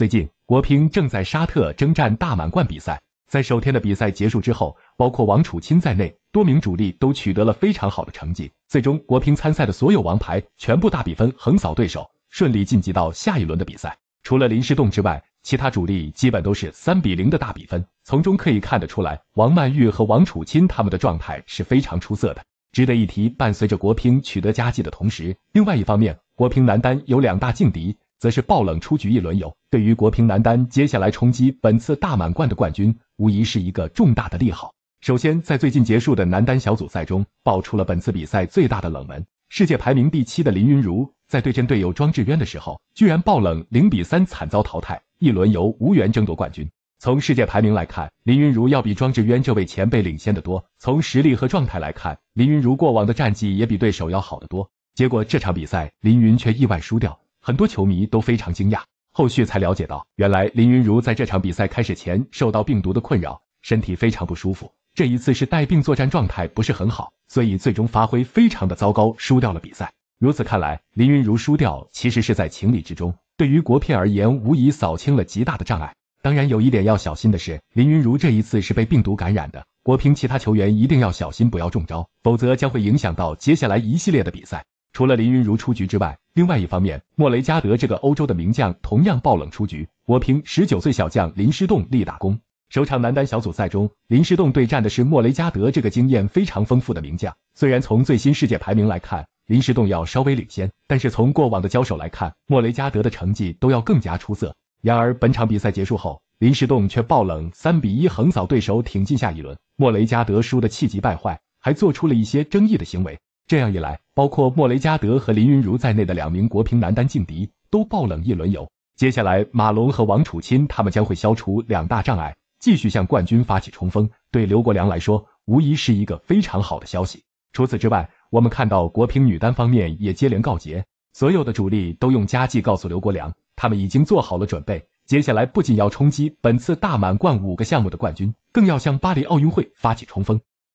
最近，国乒正在沙特征战大满贯比赛。在首天的比赛结束之后，包括王楚钦在内多名主力都取得了非常好的成绩。最终，国乒参赛的所有王牌全部大比分横扫对手，顺利晋级到下一轮的比赛。除了林诗栋之外，其他主力基本都是三比零的大比分。从中可以看得出来，王曼玉和王楚钦他们的状态是非常出色的。值得一提，伴随着国乒取得佳绩的同时，另外一方面，国乒男单有两大劲敌。则是爆冷出局一轮游，对于国乒男单接下来冲击本次大满贯的冠军，无疑是一个重大的利好。首先，在最近结束的男单小组赛中，爆出了本次比赛最大的冷门：世界排名第七的林昀儒，在对阵队友庄智渊的时候，居然爆冷零比三惨遭淘汰，一轮游无缘争夺冠军。从世界排名来看，林昀儒要比庄智渊这位前辈领先的多；从实力和状态来看，林昀儒过往的战绩也比对手要好得多。结果这场比赛，林昀却意外输掉。很多球迷都非常惊讶，后续才了解到，原来林昀儒在这场比赛开始前受到病毒的困扰，身体非常不舒服。这一次是带病作战，状态不是很好，所以最终发挥非常的糟糕，输掉了比赛。如此看来，林昀儒输掉其实是在情理之中，对于国片而言，无疑扫清了极大的障碍。当然，有一点要小心的是，林昀儒这一次是被病毒感染的，国乒其他球员一定要小心，不要中招，否则将会影响到接下来一系列的比赛。除了林昀儒出局之外，另外一方面，莫雷加德这个欧洲的名将同样爆冷出局。我乒十九岁小将林诗栋立大功。首场男单小组赛中，林诗栋对战的是莫雷加德这个经验非常丰富的名将。虽然从最新世界排名来看，林诗栋要稍微领先，但是从过往的交手来看，莫雷加德的成绩都要更加出色。然而本场比赛结束后，林诗栋却爆冷三比一横扫对手，挺进下一轮。莫雷加德输的气急败坏，还做出了一些争议的行为。这样一来，包括莫雷加德和林昀儒在内的两名国乒男单劲敌都爆冷一轮游。接下来，马龙和王楚钦他们将会消除两大障碍，继续向冠军发起冲锋。对刘国梁来说，无疑是一个非常好的消息。除此之外，我们看到国乒女单方面也接连告捷，所有的主力都用佳绩告诉刘国梁，他们已经做好了准备。接下来不仅要冲击本次大满贯五个项目的冠军，更要向巴黎奥运会发起冲锋。